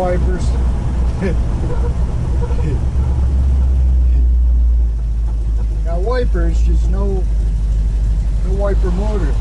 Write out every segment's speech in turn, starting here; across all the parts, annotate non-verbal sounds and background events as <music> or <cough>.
wipers. <laughs> Got wipers, just no, no wiper motor.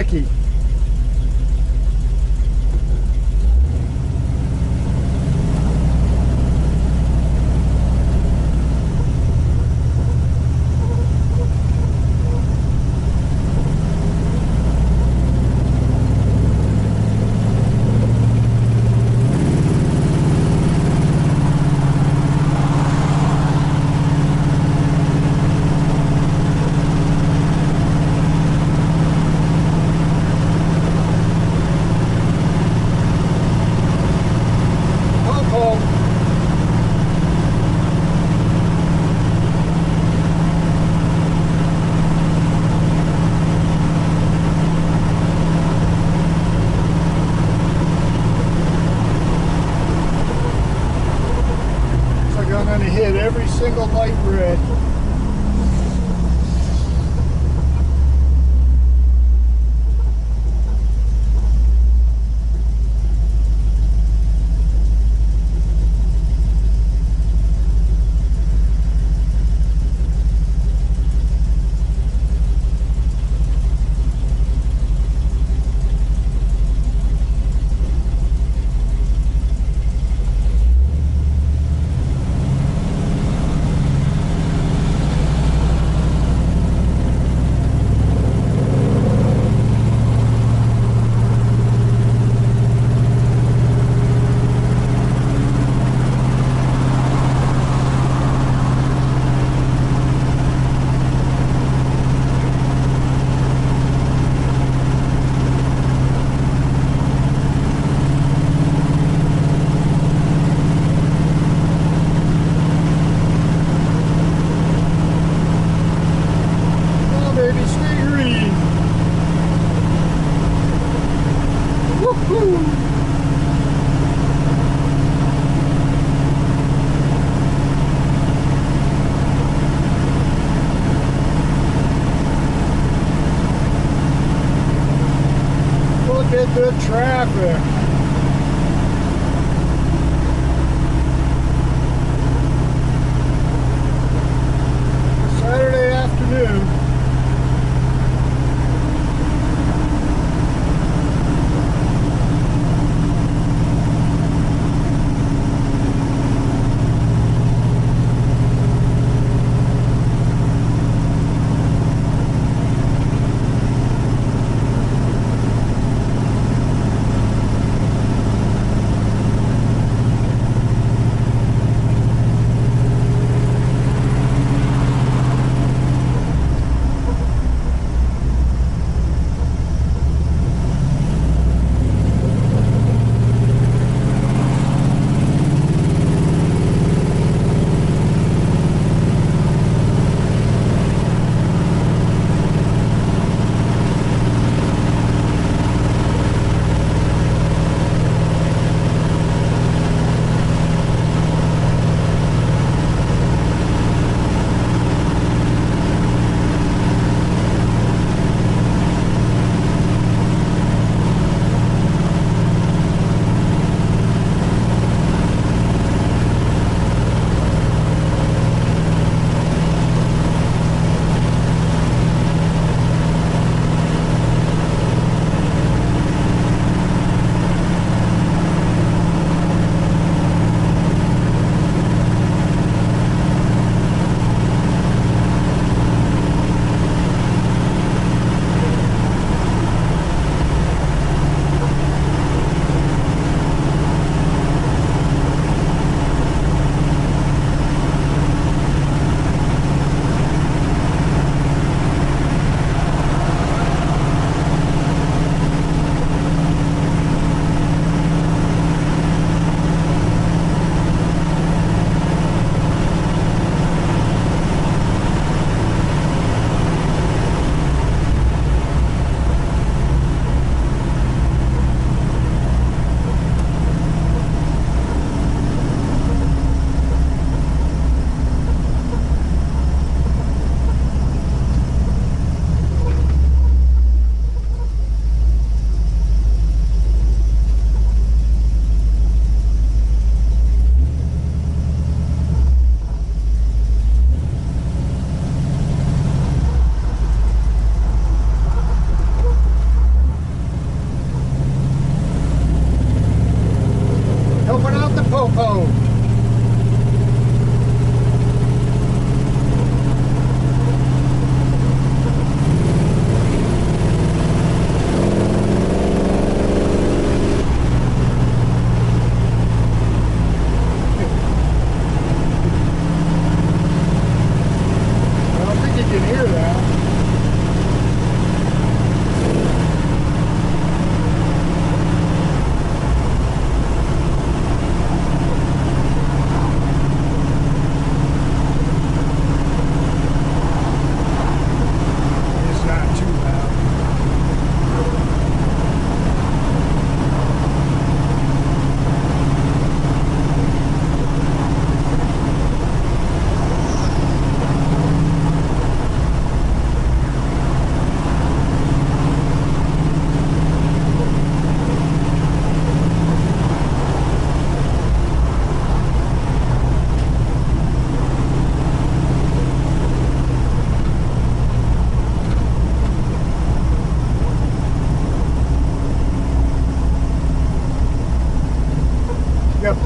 aqui. Every single light red.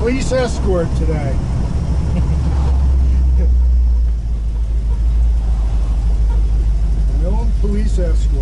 Police escort today. <laughs> Own police escort.